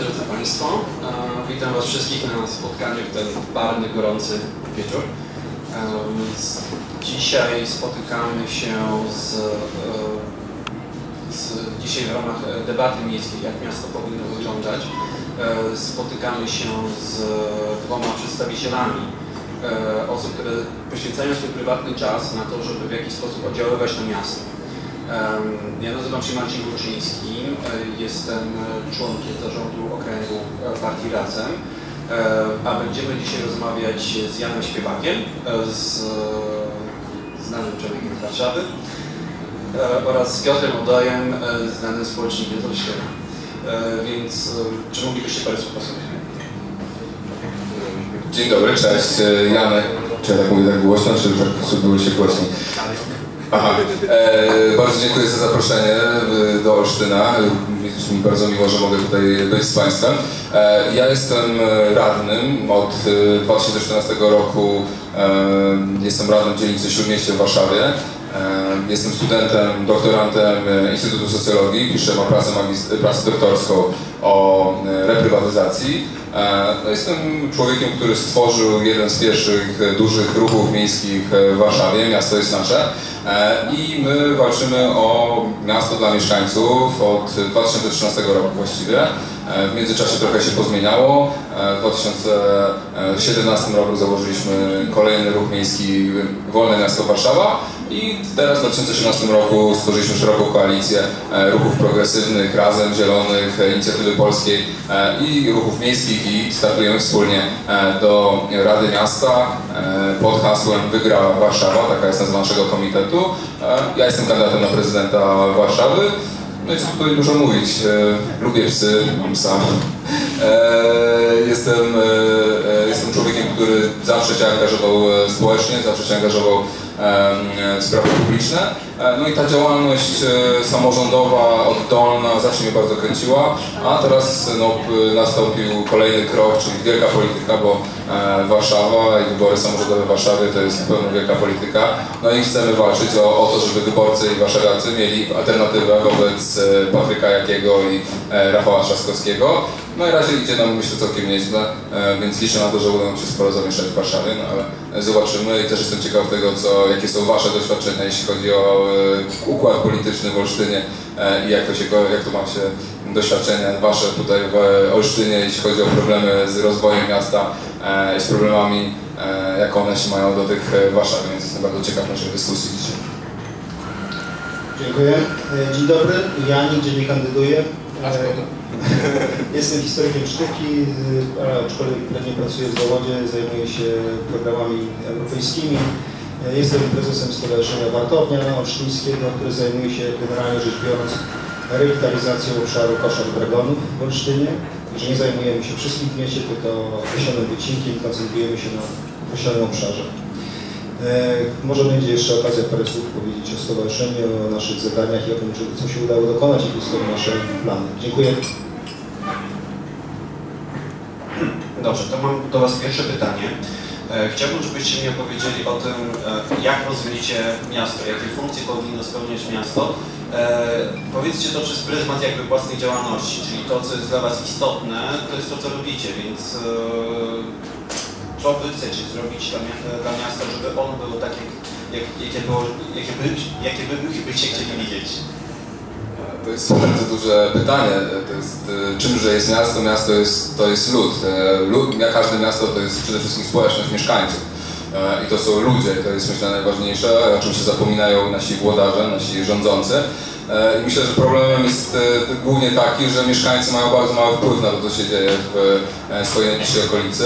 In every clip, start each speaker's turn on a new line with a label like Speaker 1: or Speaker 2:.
Speaker 1: drodzy Państwo. E, witam Was wszystkich na spotkaniu w ten barny, gorący wieczór. E, dzisiaj spotykamy się z, e, z, dzisiaj w ramach debaty miejskiej, jak miasto powinno wyglądać. Spotykamy się z dwoma przedstawicielami osób, które poświęcają swój prywatny czas na to, żeby w jakiś sposób oddziaływać na miasto. Ja nazywam się Marcin Górczyński, e, jestem członkiem zarządu okręgu e, partii Razem, e, a będziemy dzisiaj rozmawiać z Janem Śpiewakiem, z znanym człowiekiem z Warszawy oraz z Piotrem Odajem, znanym społecznikiem z Olsztyna. Więc czy moglibyście parę słów sobie?
Speaker 2: Dzień dobry, cześć. Janek, czy ja tak mówię tak głośno, czy tak były się głośni? Aha. E, bardzo dziękuję za zaproszenie e, do Olsztyna. Jest mi bardzo miło, że mogę tutaj być z Państwem. E, ja jestem e, radnym od 2014 e, roku. E, jestem radnym dzielnicy Śródmieście w Warszawie. Jestem studentem, doktorantem Instytutu Socjologii, piszę pracę, pracę doktorską o reprywatyzacji. No, jestem człowiekiem, który stworzył jeden z pierwszych dużych ruchów miejskich w Warszawie, miasto jest nasze. E, I my walczymy o miasto dla mieszkańców od 2013 roku właściwie. E, w międzyczasie trochę się pozmieniało. E, w 2017 roku założyliśmy kolejny ruch miejski Wolne Miasto Warszawa i teraz w 2018 roku stworzyliśmy szeroką koalicję ruchów progresywnych, Razem, Zielonych, Inicjatywy Polskiej i ruchów miejskich i startujemy wspólnie do Rady Miasta pod hasłem Wygra Warszawa, taka jest nazwa naszego komitetu. Ja jestem kandydatem na prezydenta Warszawy. No co tutaj dużo mówić. E, lubię psy, mam sam. E, jestem, e, jestem człowiekiem, który zawsze się angażował społecznie, zawsze się angażował sprawy publiczne. No i ta działalność samorządowa, oddolna zawsze mnie bardzo kręciła, a teraz no, nastąpił kolejny krok, czyli wielka polityka, bo Warszawa i wybory samorządowe w Warszawie to jest na pewno wielka polityka. No i chcemy walczyć o, o to, żeby wyborcy i warszawiacy mieli alternatywę wobec Patryka Jakiego i Rafała Trzaskowskiego. No i razie idzie nam myślę całkiem nieźle, e, więc liczę na to, że uda nam się sporo zamieszać w Warszawie, no ale zobaczymy i też jestem ciekaw tego, co, jakie są Wasze doświadczenia, jeśli chodzi o e, układ polityczny w Olsztynie e, i jak to, się, jak to ma się doświadczenia Wasze tutaj w Olsztynie, jeśli chodzi o problemy z rozwojem miasta i z problemami, jak one się mają do tych Warszawy, więc jestem bardzo ciekaw naszej dyskusji dzisiaj.
Speaker 3: Dziękuję. Dzień dobry. Ja nigdzie nie kandyduję. Jestem historykiem sztuki, aczkolwiek nie pracuję w zawodzie, zajmuję się programami europejskimi. Jestem prezesem Stowarzyszenia Wartownia Olsztyńskiego, które zajmuje się generalnie rzecz biorąc rewitalizacją obszaru koszar dragonów w Olsztynie. Że nie zajmujemy się wszystkim w mieście, tylko określonym wycinkiem, koncentrujemy się na określonym obszarze. E, może będzie jeszcze okazja parę słów powiedzieć o stowarzyszeniu, o naszych zadaniach i o tym, co się udało dokonać, jakie są nasze plany. Dziękuję.
Speaker 1: Dobrze, to mam do Was pierwsze pytanie. E, chciałbym, żebyście mi opowiedzieli o tym, e, jak rozumiecie miasto, jakie funkcje powinno spełniać miasto. Powiedzcie to przez pryzmat jakby własnej działalności, czyli to, co jest dla Was istotne, to jest to, co robicie, więc co Wy chcecie zrobić dla, dla miasta, żeby on był tak, jak, jak, jakie, było, jakie, by, jakie by byście chcieli widzieć?
Speaker 2: To jest bardzo duże pytanie. To jest, e, czymże jest miasto? Miasto jest, to jest lud. E, lud. Jak każde miasto to jest przede wszystkim społeczność mieszkańców. E, I to są ludzie, to jest myślę najważniejsze, o czym się zapominają nasi włodarze, nasi rządzący. I myślę, że problemem jest głównie taki, że mieszkańcy mają bardzo mały wpływ na to, co się dzieje w swojej najbliższej okolicy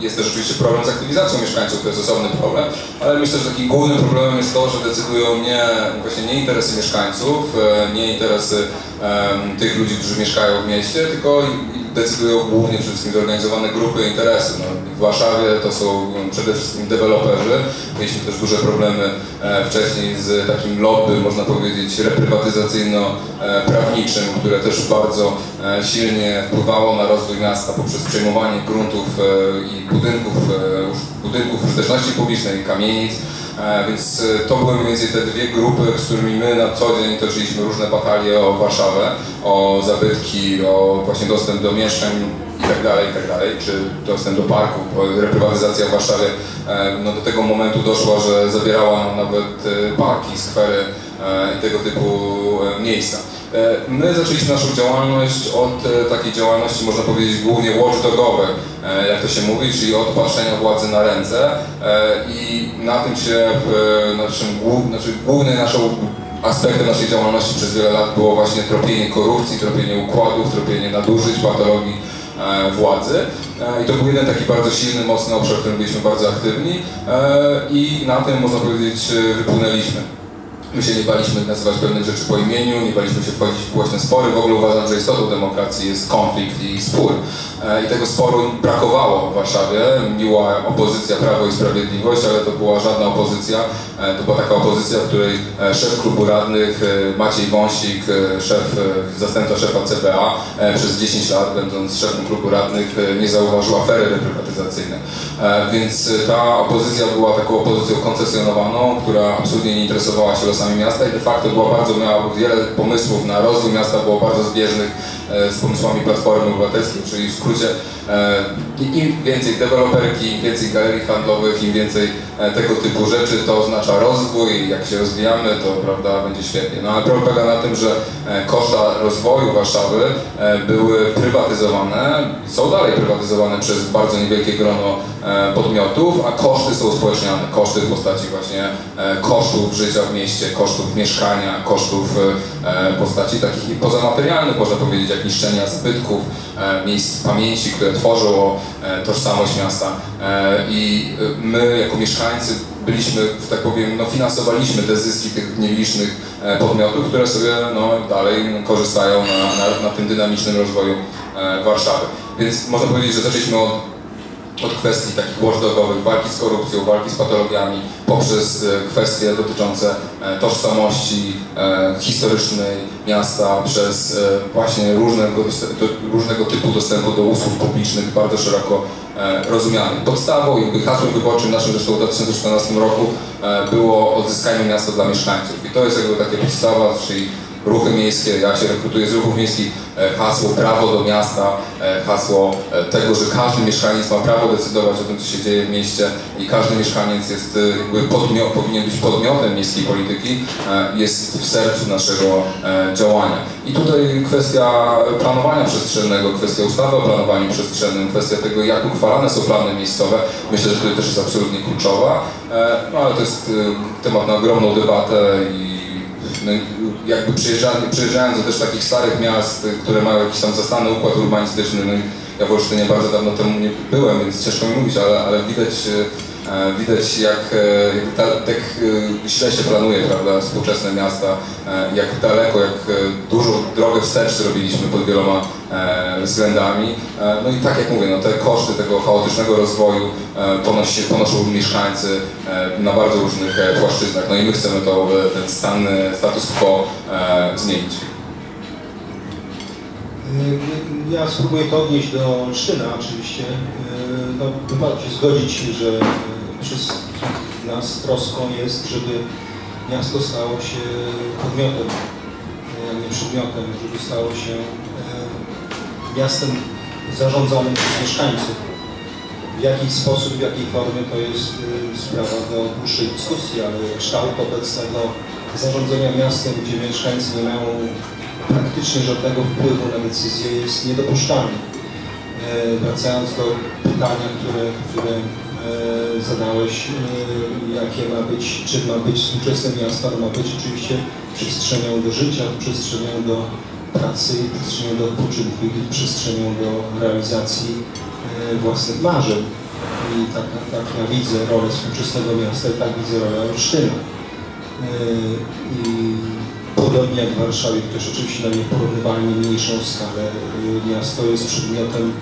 Speaker 2: jest też oczywiście problem z aktywizacją mieszkańców, to jest osobny problem, ale myślę, że takim głównym problemem jest to, że decydują nie, właśnie nie interesy mieszkańców, e, nie interesy um, tych ludzi, którzy mieszkają w mieście, tylko decydują głównie przede wszystkim zorganizowane grupy interesów. No, w Warszawie to są przede wszystkim deweloperzy. Mieliśmy też duże problemy e, wcześniej z takim lobby, można powiedzieć, reprywatyzacyjno-prawniczym, które też bardzo e, silnie wpływało na rozwój miasta poprzez przejmowanie gruntów e, i budynków, budynków użyteczności publicznej, kamienic, Więc e, to były mniej więcej te dwie grupy, z którymi my na co dzień toczyliśmy różne batalie o Warszawę, o zabytki, o właśnie dostęp do mieszkań i tak dalej, i tak czy dostęp do parków, bo reprywatyzacja w Warszawie e, no, do tego momentu doszła, że zabierała nawet e, parki, skwery e, i tego typu e, miejsca. E, My zaczęliśmy naszą działalność od e, takiej działalności, można powiedzieć, głównie watchdogowej, e, jak to się mówi, czyli od patrzenia władzy na ręce i na tym się w naszym znaczy główny naszą aspektem naszej działalności przez wiele lat było właśnie tropienie korupcji, tropienie układów, tropienie nadużyć, patologii władzy. I to był jeden taki bardzo silny, mocny obszar, w którym byliśmy bardzo aktywni i na tym, można powiedzieć, wypłynęliśmy. My się nie baliśmy nazywać pewnych rzeczy po imieniu, nie baliśmy się wchodzić w głośne spory. W ogóle uważam, że istotą demokracji jest konflikt i spór. E, I tego sporu brakowało w Warszawie. Była opozycja Prawo i Sprawiedliwość, ale to była żadna opozycja. E, To była taka opozycja, w której e, szef klubu radnych Maciej Wąsik, szef, zastępca szefa CBA przez 10 lat, będąc szefem klubu radnych, nie zauważył afery reprywatyzacyjnej. Więc ta opozycja była taką opozycją koncesjonowaną, która absolutnie nie interesowała się losami miasta i de facto była bardzo, miała wiele pomysłów na rozwój miasta, było bardzo zbieżnych e, z pomysłami Platformy Obywatelskiej, czyli w skrócie e, im więcej deweloperki, im więcej galerii handlowych, im więcej tego typu rzeczy, to oznacza rozwój, jak się rozwijamy, to prawda, będzie świetnie. No ale problem polega na tym, że e, koszta rozwoju Warszawy e, były prywatyzowane, są dalej prywatyzowane przez bardzo niewielkie grono e, podmiotów, a koszty są uspołeczniane. Koszty w postaci właśnie e, kosztów życia w mieście, kosztów mieszkania, kosztów e, w postaci takich pozamaterialnych, można powiedzieć, jak niszczenia zbytków, e, miejsc pamięci, które tworzą e, tożsamość miasta. E, I e, my jako mieszkańcy byliśmy, że tak powiem, no, finansowaliśmy te zyski tych nielicznych e, podmiotów, które sobie no, dalej korzystają na, na, na tym dynamicznym rozwoju e, Warszawy. Więc można powiedzieć, że zaczęliśmy od od kwestii takich watchdogowych, walki z korupcją, walki z patologiami, poprzez e, kwestie dotyczące tożsamości historycznej miasta, przez właśnie różnego, różnego typu dostępu do usług publicznych bardzo szeroko e, rozumianych. Podstawą, jakby hasłem wyborczym naszym zresztą w 2014 roku e, było odzyskanie miasta dla mieszkańców. I to jest jakby takie podstawa, czyli ruchy miejskie, ja się rekrutuję z ruchów miejskich, e, hasło prawo do miasta, e, hasło e, tego, że każdy mieszkaniec ma prawo decydować o tym, co się dzieje w mieście i każdy mieszkaniec jest jakby podmiot, powinien być podmiotem miejskiej polityki, jest w sercu naszego działania. I tutaj kwestia planowania przestrzennego, kwestia ustawy o planowaniu przestrzennym, kwestia tego, jak uchwalane są plany miejscowe, myślę, że tutaj też jest absolutnie kluczowa, no ale to jest temat na ogromną debatę i no, jakby przyjeżdżając, przyjeżdżając do też takich starych miast, które mają jakiś tam zastany układ urbanistyczny, no ja w Olsztynie bardzo dawno temu nie byłem, więc ciężko mi mówić, ale, ale widać, e, widać jak, e, jak ta, tak e, źle się planuje, prawda, współczesne miasta, jak daleko, jak dużą drogę wstecz zrobiliśmy pod wieloma względami. No i tak jak mówię, no te koszty tego chaotycznego rozwoju ponosi, ponoszą mieszkańcy na bardzo różnych e, płaszczyznach. No i my chcemy to, e, ten stan, e, status quo e, zmienić.
Speaker 3: Ja spróbuję to odnieść do Olsztyna oczywiście. No, wypada się zgodzić, że wszystkich nas troską jest, żeby miasto stało się podmiotem, a nie przedmiotem, żeby stało się miastem zarządzanym przez mieszkańców. W jaki sposób, w jakiej formie to jest y, sprawa do dłuższej dyskusji, ale kształt obecnego zarządzania miastem, gdzie mieszkańcy nie mają praktycznie żadnego wpływu na decyzję jest niedopuszczalny. E, Wracając do pytania, które, które e, zadałeś, e, jakie ma być, czy ma być współczesne miasto, ono ma być oczywiście przestrzenią do życia, przestrzenią do pracy, przestrzenią do odpoczynku i przestrzenią do realizacji własnych marzeń. I tak, tak ja widzę rolę współczesnego miasta tak widzę rolę Olsztyna. E, I podobnie jak w Warszawie, chociaż oczywiście na nieporównywalnie mniejszą skalę, y, miasto jest przedmiotem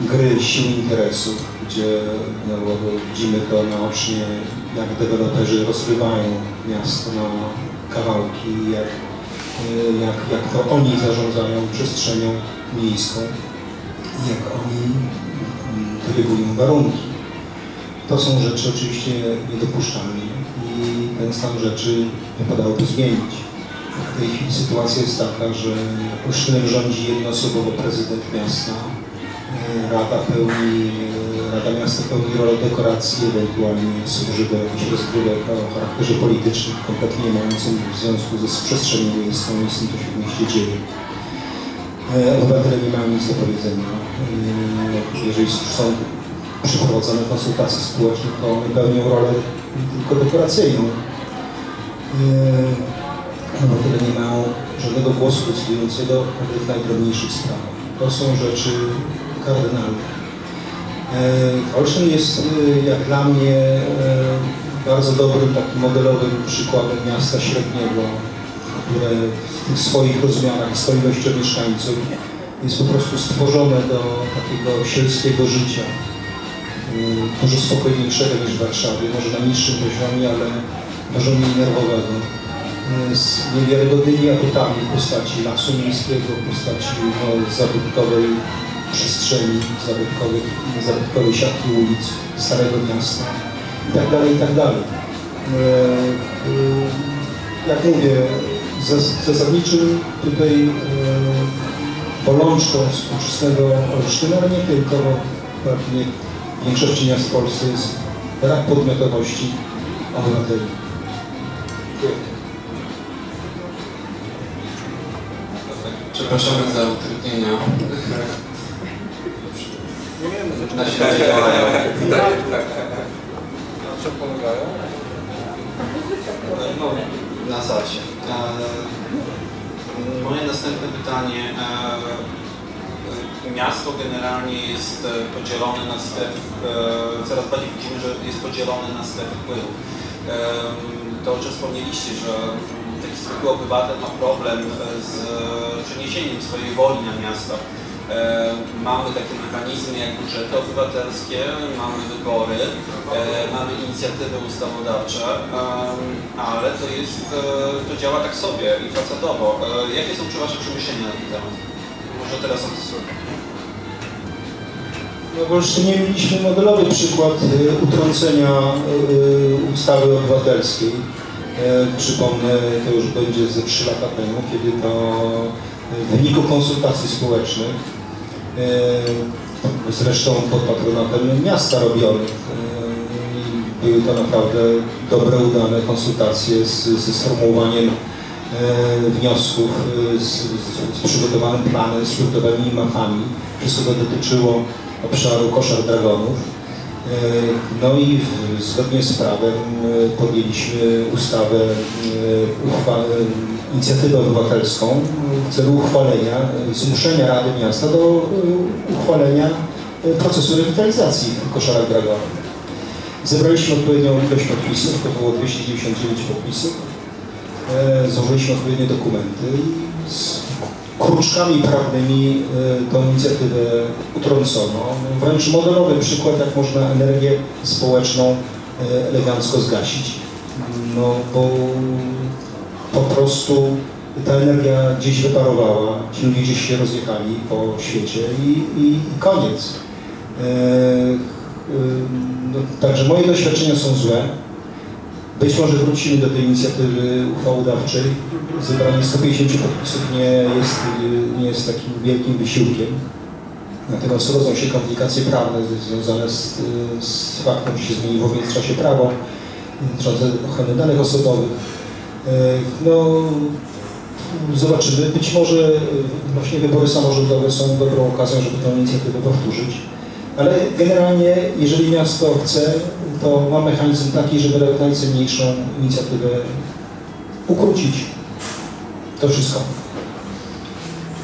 Speaker 3: gry sił interesów, gdzie no, widzimy to naocznie, jak deweloperzy rozrywają miasto na kawałki, jak, y, jak, jak to oni zarządzają przestrzenią miejską, jak oni dyrygują warunki. To są rzeczy oczywiście niedopuszczalne i ten stan rzeczy wypadałoby zmienić. W tej chwili sytuacja jest taka, że Olsztynem rządzi jednoosobowo prezydent miasta, e, Rada pełni, e, Rada Miasta pełni rolę dekoracji, ewentualnie służy do jakichś rozgrywek o charakterze politycznym, kompletnie nie mającym w związku ze przestrzenią miejską i z się w mieście dzieje. E, Obywatele nie mają nic do powiedzenia. Jeżeli są przeprowadzone konsultacje społeczne, to one pełnią rolę tylko dekoracyjną. E, Obywatele nie mają żadnego głosu decydującego o tych najdrobniejszych sprawach. To są rzeczy kardynalne. E, Olsztyn jest e, jak dla mnie bardzo dobrym, takim modelowym przykładem miasta średniego, które w tych swoich rozmiarach swoją ilością mieszkańców jest po prostu stworzone do takiego sielskiego życia, y, dużo spokojniejszego niż w Warszawie, może na niższym poziomie, ale dużo mniej nerwowego, y, z niewiarygodnymi atutami w postaci lasu miejskiego, w postaci no, zabytkowej przestrzeni, zabytkowej, zabytkowej siatki ulic, Starego Miasta itd. itd. Y, y, Jak mówię, zas- zasadniczym tutaj bolączką współczesnego Olsztyna, ale nie tylko, bo pewnie w większości miast w Polsce jest brak podmiotowości obywateli.
Speaker 1: Przepraszamy za utrudnienia. Na świecie działają.
Speaker 2: Na czym polegają?
Speaker 1: No, na sasie. E, moje następne pytanie. E, miasto generalnie jest e, podzielone na strefy, e, coraz bardziej widzimy, że jest podzielone na strefy wpływów. E, to o czym wspomnieliście, że taki zwykły obywatel ma problem e, z przeniesieniem swojej woli na miasto. E, Mamy takie mechanizmy jak budżety obywatelskie, mamy wybory, e, mamy inicjatywy ustawodawcze, ale to jest, e, to działa tak sobie i fasadowo. E, Jakie są Wasze przemyślenia na ten temat? Może teraz od
Speaker 3: No w Olsztynie mieliśmy modelowy przykład utrącenia ustawy obywatelskiej. Przypomnę, to już będzie ze 3 lata temu, kiedy to w wyniku konsultacji społecznych, e, zresztą pod patronatem miasta robionych, e, były to naprawdę dobre, udane konsultacje z, ze sformułowaniem e, wniosków, z, z, przygotowanym planem, z gotowymi mapami. Wszystko to dotyczyło obszaru koszar dragonów. E, No i zgodnie z prawem e, podjęliśmy ustawę, e, inicjatywę obywatelską w celu uchwalenia, zmuszenia Rady Miasta do uchwalenia procesu rewitalizacji w koszarach dragonów. Zebraliśmy odpowiednią ilość podpisów, to było 299 podpisów. Złożyliśmy odpowiednie dokumenty i kruczkami prawnymi e, tą inicjatywę utrącono. Wręcz modelowy przykład, jak można energię społeczną e, elegancko zgasić. No bo po prostu ta energia gdzieś wyparowała, ci ludzie gdzieś się rozjechali po świecie i, i, i koniec. E, no, także moje doświadczenia są złe. Być może wrócimy do tej inicjatywy uchwałodawczej. Zebranie 150 podpisów nie jest, nie jest takim wielkim wysiłkiem. Natomiast rodzą się komplikacje prawne związane z, z faktem, że się zmieniło w międzyczasie prawo dotyczące ochrony danych osobowych. No, zobaczymy. Być może właśnie wybory samorządowe są dobrą okazją, żeby tę inicjatywę powtórzyć. Ale generalnie, jeżeli miasto chce, to ma mechanizm taki, żeby nawet najcenniejszą inicjatywę ukrócić. To wszystko.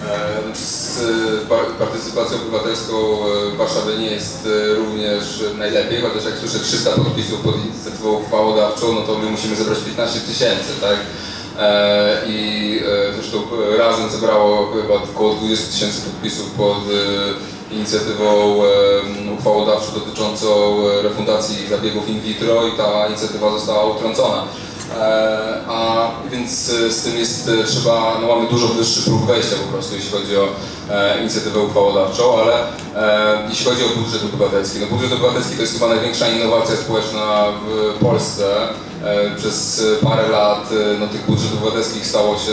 Speaker 2: E, Z par- partycypacją obywatelską e, w Warszawie nie jest e, również najlepiej, chociaż jak słyszę 300 podpisów pod inicjatywą uchwałodawczą, no to my musimy zebrać 15 tysięcy, tak? I zresztą razem zebrało chyba około 20 tysięcy podpisów pod inicjatywą uchwałodawczą dotyczącą e, refundacji zabiegów in vitro i ta inicjatywa została utrącona. E, a więc e, z tym jest trzeba, no mamy dużo wyższy próg wejścia po prostu, jeśli chodzi o inicjatywę uchwałodawczą, ale jeśli chodzi o budżet obywatelski, no budżet obywatelski to jest chyba największa innowacja społeczna w Polsce. Przez parę lat no, tych budżetów obywatelskich stało się,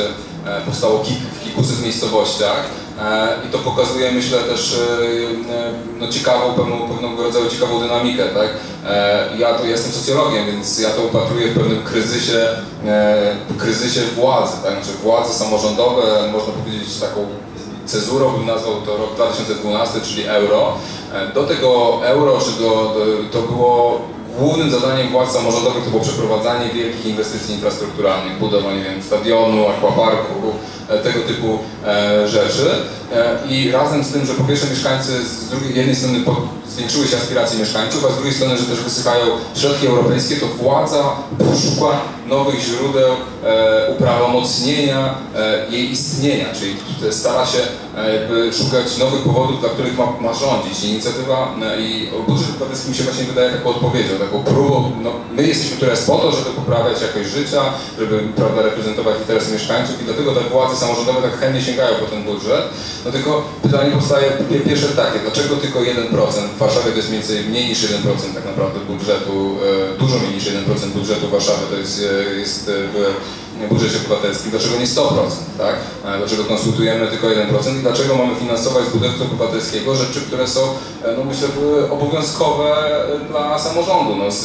Speaker 2: powstało kik, w kilkuset miejscowościach. E, I to pokazuje, myślę, też e, no, ciekawą, pewną, pewnego rodzaju ciekawą dynamikę. Tak? E, Ja to jestem socjologiem, więc ja to upatruję w pewnym kryzysie, kryzysie władzy. Tak? Znaczy władze samorządowe, można powiedzieć taką cezurą bym nazwał to rok 2012, czyli euro. Do tego euro, czy do, to było głównym zadaniem władz samorządowych to było przeprowadzanie wielkich inwestycji infrastrukturalnych, budowa nie wiem, stadionu, aquaparku, e, tego typu e, rzeczy. E, I razem z tym, że po pierwsze mieszkańcy z drugiej, jednej strony zwiększyły się aspiracje mieszkańców, a z drugiej strony, że też wysychają środki europejskie, to władza poszuka nowych źródeł e, uprawomocnienia e, jej istnienia, czyli stara się e, jakby szukać nowych powodów, dla których ma, ma rządzić. Inicjatywa e, i budżet obywatelski mi się właśnie wydaje taką odpowiedzią, taką próbą. No, my jesteśmy teraz po to, żeby poprawiać jakość życia, żeby prawda, reprezentować interesy mieszkańców i dlatego te władze samorządowe tak chętnie sięgają po ten budżet. No tylko pytanie powstaje pie- pierwsze takie, dlaczego tylko 1%? W Warszawie to jest mniej więcej mniej niż 1% tak naprawdę budżetu, e, dużo mniej niż 1% budżetu Warszawy to jest, e, jest e, w budżecie obywatelskim. Dlaczego nie 100%, tak? E, Dlaczego konsultujemy tylko 1% i dlaczego mamy finansować z budżetu obywatelskiego rzeczy, które są, e, no myślę, były obowiązkowe e, dla samorządu. No, z,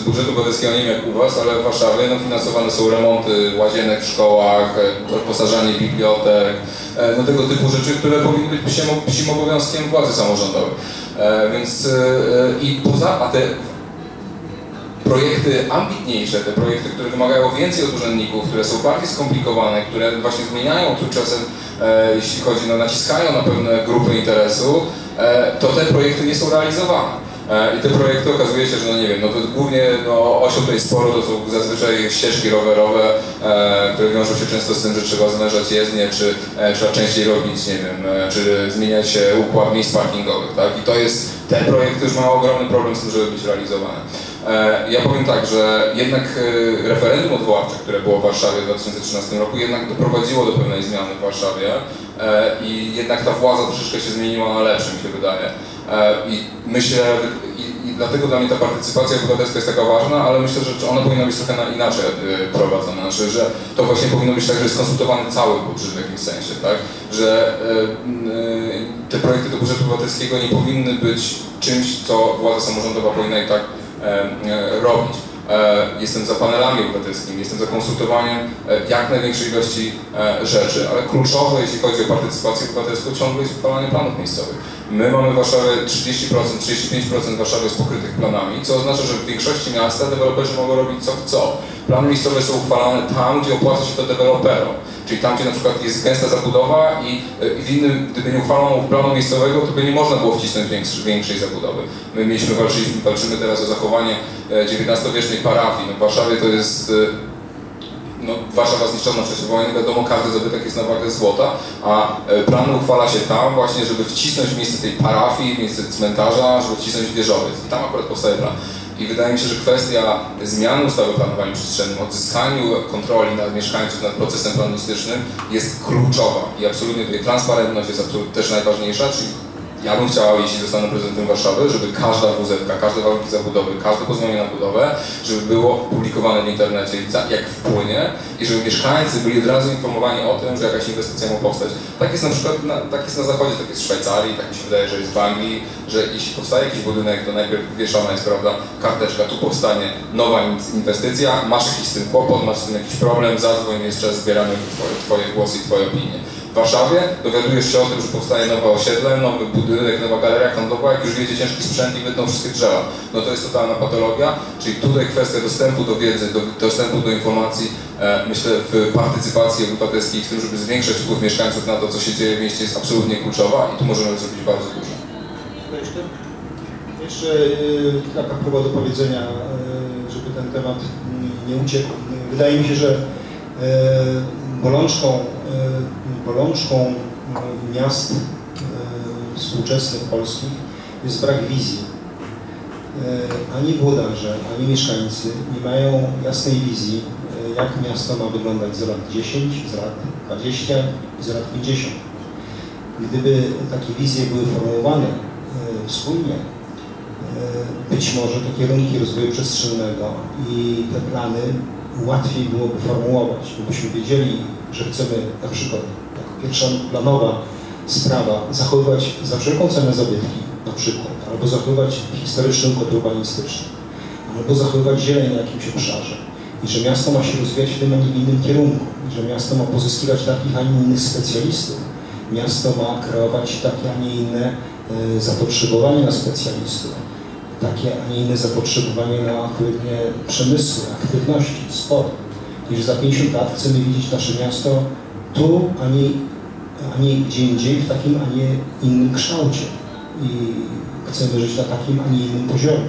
Speaker 2: z budżetu obywatelskiego nie wiem jak u Was, ale w Warszawie no, finansowane są remonty łazienek w szkołach, e, odposażanie bibliotek, e, no tego typu rzeczy, które powinny być psim, obowiązkiem władzy samorządowej. E, Więc e, e, i poza, a te projekty ambitniejsze, te projekty, które wymagają więcej od urzędników, które są bardziej skomplikowane, które właśnie zmieniają tu czasem, e, jeśli chodzi, no naciskają na pewne grupy interesu, e, to te projekty nie są realizowane. E, I te projekty okazuje się, że no nie wiem, no to głównie no, osią tej sporu to są zazwyczaj ścieżki rowerowe, e, które wiążą się często z tym, że trzeba zanężać jezdnie, czy e, trzeba częściej robić, nie wiem, e, czy zmieniać się układ miejsc parkingowych, tak? I to jest, te projekty już mają ogromny problem z tym, żeby być realizowane. E, Ja powiem tak, że jednak e, referendum odwoławcze, które było w Warszawie w 2013 roku, jednak doprowadziło do pewnej zmiany w Warszawie e, i jednak ta władza troszeczkę się zmieniła na lepsze, mi się wydaje. I myślę, i, dlatego dla mnie ta partycypacja obywatelska jest taka ważna, ale myślę, że ona powinna być trochę na, inaczej prowadzona. Znaczy, że to właśnie powinno być tak, że jest konsultowany cały budżet w jakimś sensie, tak? Że te projekty do budżetu obywatelskiego nie powinny być czymś, co władza samorządowa powinna i tak robić. E, Jestem za panelami obywatelskimi, jestem za konsultowaniem e, jak największej ilości e, rzeczy, ale kluczowe, jeśli chodzi o partycypację obywatelską, ciągle jest uchwalanie planów miejscowych. My mamy w Warszawie 30%, 35% Warszawy jest pokrytych planami, co oznacza, że w większości miasta deweloperzy mogą robić co chcą. Plany miejscowe są uchwalane tam, gdzie opłaca się to deweloperom. Czyli tam, gdzie na przykład jest gęsta zabudowa i e, w innym, gdyby nie uchwalono planu miejscowego, to by nie można było wcisnąć większej, zabudowy. My mieliśmy, walczymy teraz o zachowanie e, XIX-wiecznej parafii. No w Warszawie to jest e, no, Warszawa zniszczona w czasie wojny, wiadomo, każdy zabytek jest na wagę złota, a e, plan uchwala się tam właśnie, żeby wcisnąć w miejsce tej parafii, w miejsce cmentarza, żeby wcisnąć wieżowiec. I tam akurat powstaje plan. I wydaje mi się, że kwestia zmiany ustawy o planowaniu przestrzennym, odzyskaniu kontroli nad mieszkańców, nad procesem planistycznym jest kluczowa. I absolutnie tutaj transparentność jest też najważniejsza, czyli ja bym chciał, jeśli zostanę prezydentem Warszawy, żeby każda WZ, każde warunki zabudowy, każde pozwolenie na budowę, żeby było publikowane w internecie jak wpłynie i żeby mieszkańcy byli od razu informowani o tym, że jakaś inwestycja ma powstać. Tak jest na przykład na, tak jest na zachodzie, tak jest w Szwajcarii, tak mi się wydaje, że jest w Anglii, że jeśli powstaje jakiś budynek, to najpierw wieszana jest, prawda, karteczka, tu powstanie nowa in- inwestycja, masz jakiś z tym kłopot, masz z tym jakiś problem, zadzwoń, jest czas zbieramy twoje, twoje głosy i Twoje opinie. Warszawie dowiadujesz się o tym, że powstaje nowe osiedle, nowy budynek, nowa galeria handlowa, jak już wiedzie ciężki sprzęt i wytną wszystkie drzewa. No to jest totalna patologia, czyli tutaj kwestia dostępu do wiedzy, do, dostępu do informacji, e, myślę w partycypacji obywatelskiej, w tym, żeby zwiększać wpływ mieszkańców na to, co się dzieje w mieście jest absolutnie kluczowa i tu możemy zrobić bardzo dużo.
Speaker 3: Jeszcze, jeszcze y, taka próba do powiedzenia, y, żeby ten temat nie uciekł. Wydaje mi się, że y, bolączką, bolączką y, miast y, współczesnych polskich jest brak wizji. Ani włodarze, ani mieszkańcy nie mają jasnej wizji, jak miasto ma wyglądać za lat 10, za lat 20 i za lat 50. Gdyby takie wizje były formułowane e, wspólnie, e, być może te kierunki rozwoju przestrzennego i te plany łatwiej byłoby formułować, gdybyśmy wiedzieli, że chcemy na przykład jako pierwsza planowa sprawa zachowywać za wszelką cenę zabytki na przykład, albo zachowywać historyczny układ urbanistyczny, albo zachowywać zieleń na jakimś obszarze. I że miasto ma się rozwijać w tym, a nie w innym kierunku, i że miasto ma pozyskiwać takich, a nie innych specjalistów, miasto ma kreować takie, a nie inne e, zapotrzebowanie na specjalistów, takie, a nie inne zapotrzebowanie na odpowiednie przemysły, aktywności, sport. Że za 50 lat chcemy widzieć nasze miasto tu, a nie, a nie gdzie indziej, w takim, a nie innym kształcie. I chcemy żyć na takim, a nie innym poziomie.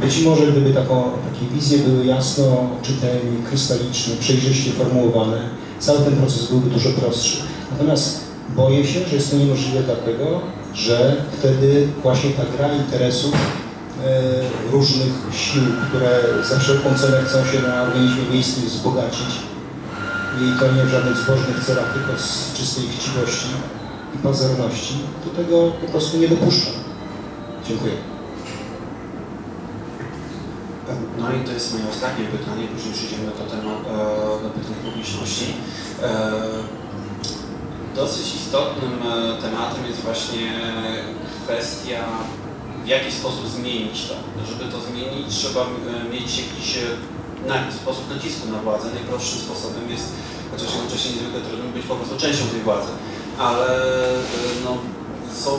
Speaker 3: Być może gdyby taką, takie wizje były jasno, czytelnie, krystalicznie, przejrzyście formułowane, cały ten proces byłby dużo prostszy. Natomiast boję się, że jest to niemożliwe dlatego, że wtedy właśnie ta gra interesów różnych sił, które za wszelką cenę chcą się na organizmie miejskim wzbogacić i to nie w żadnych zbożnych celach, tylko z czystej chciwości i pazerności, do tego po prostu nie dopuszcza. Dziękuję.
Speaker 1: No i to jest moje ostatnie pytanie, później przejdziemy do, temat, e, do pytań publiczności. E, dosyć istotnym e, tematem jest właśnie kwestia, w jaki sposób zmienić to. Żeby to zmienić, trzeba mieć jakiś sposób nacisku na władzę. Najprostszym sposobem jest, chociaż jednocześnie niezwykle trudno być po prostu częścią tej władzy, ale no, są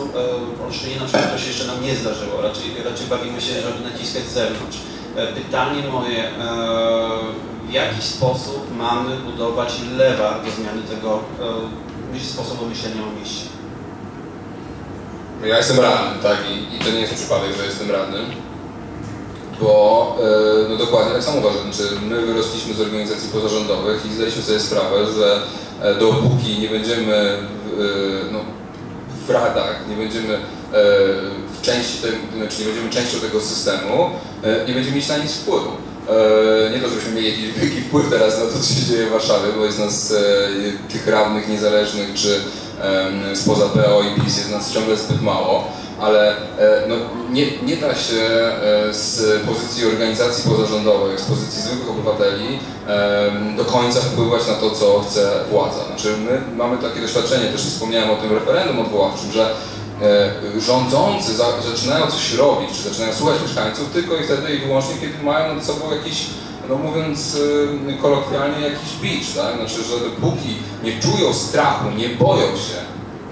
Speaker 1: w Olsztynie na przykład to się jeszcze nam nie zdarzyło, raczej, raczej bawimy się, żeby naciskać z zewnątrz. E, pytanie moje, e, w jaki sposób mamy budować lewar do zmiany tego e, sposobu myślenia o mieście?
Speaker 2: Ja jestem radnym, tak, i, i to nie jest przypadek, że jestem radnym, bo no dokładnie tak samo uważam, czy my wyrośliśmy z organizacji pozarządowych i zdaliśmy sobie sprawę, że dopóki nie będziemy no, w radach, nie będziemy w części, tej, znaczy nie będziemy częścią tego systemu, e, nie będziemy mieć na nic wpływu. E, nie to, żebyśmy mieli jakiś wielki wpływ teraz na to, co się dzieje w Warszawie, bo jest nas e, tych radnych niezależnych czy spoza PO i PiS jest nas ciągle zbyt mało, ale no, nie, nie da się z pozycji organizacji pozarządowych, z pozycji zwykłych obywateli do końca wpływać na to, co chce władza. Znaczy my mamy takie doświadczenie, też wspomniałem o tym referendum odwoławczym, że E, rządzący zaczynają coś robić, czy zaczynają słuchać mieszkańców tylko i wtedy i wyłącznie, kiedy mają nad sobą jakiś, no mówiąc e, kolokwialnie, jakiś bicz, tak? Znaczy, że dopóki nie czują strachu, nie boją się,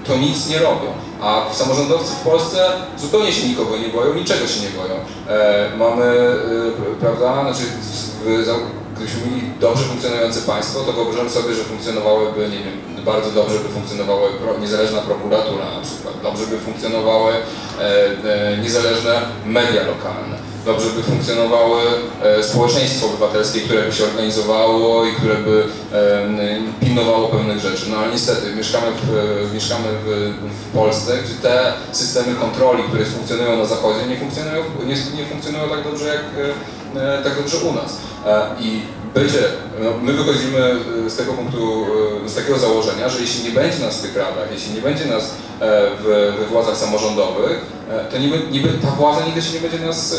Speaker 2: to nic nie robią. A samorządowcy w Polsce zupełnie się nikogo nie boją, niczego się nie boją. E, mamy, e, prawda, znaczy w, gdybyśmy mieli dobrze funkcjonujące państwo, to wyobrażam sobie, że funkcjonowałyby, nie wiem, bardzo dobrze by funkcjonowała niezależna prokuratura na przykład, dobrze by funkcjonowały e, e, niezależne media lokalne, dobrze by funkcjonowały e, społeczeństwo obywatelskie, które by się organizowało i które by pilnowało pewnych rzeczy. No ale niestety mieszkamy w, mieszkamy w, w Polsce, gdzie te systemy kontroli, które funkcjonują na zachodzie, nie funkcjonują, nie, nie funkcjonują tak dobrze jak tak dobrze u nas. I będzie, no, my wychodzimy e, z tego punktu, e, z takiego założenia, że jeśli nie będzie nas w tych radach, jeśli nie będzie nas e, w, we władzach samorządowych, to niby, niby ta władza nigdy się nie będzie nas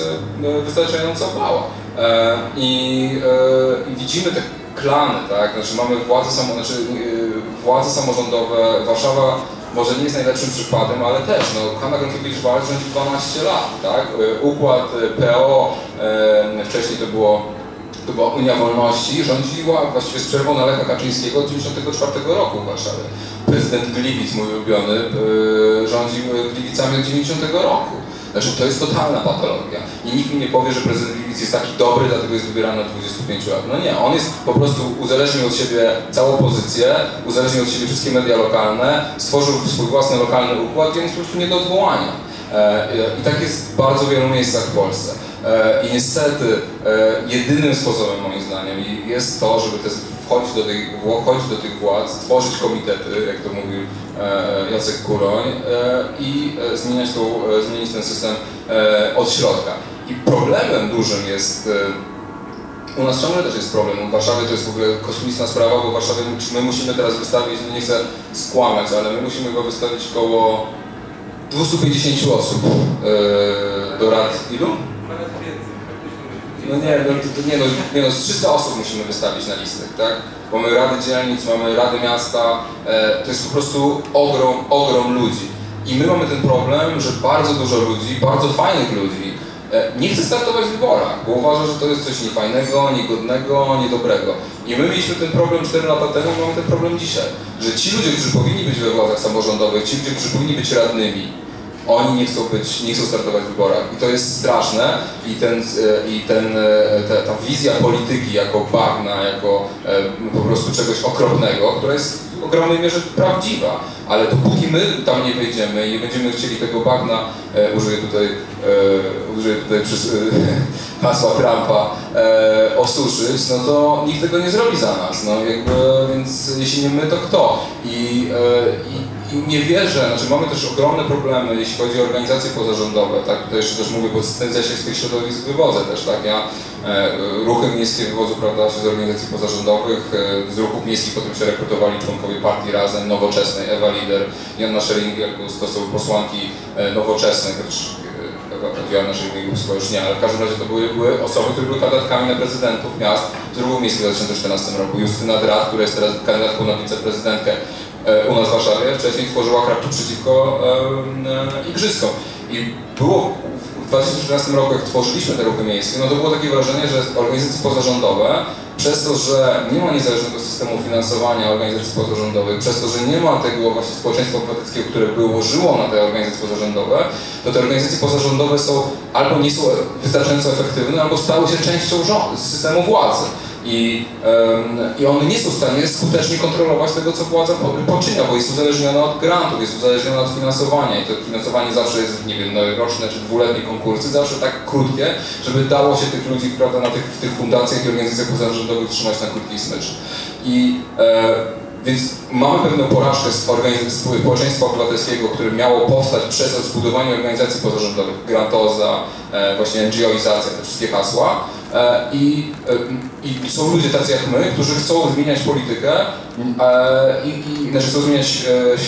Speaker 2: wystarczająco bała. I, i widzimy te klany, tak? Znaczy mamy władze, znaczy, władze samorządowe, Warszawa może nie jest najlepszym przykładem, ale też, no, Hanna Gronkiewicz-Waltz rządzi 12 lat, tak? Układ PO, wcześniej to było była Unia Wolności, rządziła właściwie z przerwą na Lecha Kaczyńskiego od 1994 roku w Warszawie. Prezydent Gliwic, mój ulubiony, yy, rządził Gliwicami od 90 roku. Znaczy, to jest totalna patologia. I nikt mi nie powie, że prezydent Gliwic jest taki dobry, dlatego jest wybierany od 25 lat. No nie, on jest po prostu uzależnił od siebie całą pozycję, uzależnił od siebie wszystkie media lokalne, stworzył swój własny lokalny układ, więc po prostu nie do odwołania. E, I tak jest w bardzo wielu miejscach w Polsce. E, I niestety e, jedynym sposobem moim zdaniem jest to, żeby te, wchodzić, do tych, wchodzić do tych władz, tworzyć komitety, jak to mówił e, Jacek Kuroń i zmieniać, tą, zmienić ten system od środka. I problemem dużym jest u nas ciągle też jest problem. W Warszawie to jest w ogóle kosmiczna sprawa, bo w Warszawie my musimy teraz wystawić, nie chcę skłamać, ale my musimy go wystawić koło 250 osób do rad. Ilu? No nie, no, to, nie, no, nie no, z 300 osób musimy wystawić na listę, tak? Mamy rady dzielnic, mamy rady miasta, e, to jest po prostu ogrom, ogrom ludzi. I my mamy ten problem, że bardzo dużo ludzi, bardzo fajnych ludzi, e, nie chce startować w wyborach, bo uważa, że to jest coś niefajnego, niegodnego, niedobrego. I my mieliśmy ten problem 4 lata temu, mamy ten problem dzisiaj. Że ci ludzie, którzy powinni być we władzach samorządowych, ci ludzie, którzy powinni być radnymi, oni nie chcą być, nie chcą startować w wyborach. I to jest straszne i, ten, e, i ten, e, ta, ta wizja polityki jako bagna, jako e, po prostu czegoś okropnego, która jest w ogromnej mierze prawdziwa, ale dopóki my tam nie wejdziemy i nie będziemy chcieli tego bagna, użyję tutaj, użyję tutaj przez, hasła Trumpa, osuszyć, no to nikt tego nie zrobi za nas, no jakby, więc jeśli nie my, to kto? I, i i nie wierzę, znaczy mamy też ogromne problemy, jeśli chodzi o organizacje pozarządowe, tak, tutaj jeszcze też mówię, bo ja się z tych środowisk wywodzę też, tak, ja e, ruchy miejskie wywodzę, prawda, z organizacji pozarządowych, e, z ruchów miejskich potem się rekrutowali członkowie partii Razem, Nowoczesnej, Ewa Lider, Janna Scheringerkus, to są posłanki e, nowoczesnych, też e, Joanna Scheringerkus chyba już nie, ale w każdym razie to były, były osoby, które były kandydatkami na prezydentów miast z ruchów miejskich w 2014 roku. Justyna Drat, która jest teraz kandydatką na wiceprezydentkę u nas w Warszawie, wcześniej tworzyła kraptu przeciwko e, Igrzyskom. I było w 2014 roku, jak tworzyliśmy te ruchy miejskie, no to było takie wrażenie, że organizacje pozarządowe, przez to, że nie ma niezależnego systemu finansowania organizacji pozarządowych, przez to, że nie ma tego właśnie społeczeństwa obywatelskiego, które by ułożyło na te organizacje pozarządowe, to te organizacje pozarządowe są albo nie są wystarczająco efektywne, albo stały się częścią systemu władzy. I, I one nie są w stanie skutecznie kontrolować tego, co władza poczynia, bo jest uzależniona od grantów, jest uzależniona od finansowania i to finansowanie zawsze jest, nie wiem, roczne czy dwuletnie konkursy, zawsze tak krótkie, żeby dało się tych ludzi, prawda, na tych, w tych fundacjach i organizacjach pozarządowych trzymać na krótkiej smycz. I e, więc mamy pewną porażkę społeczeństwa obywatelskiego, które miało powstać przez zbudowanie organizacji pozarządowych, grantoza, e, właśnie NGOizacja, te wszystkie hasła. E, I, e, I, są ludzie tacy jak my, którzy chcą zmieniać politykę i, i znaczy chcą zmieniać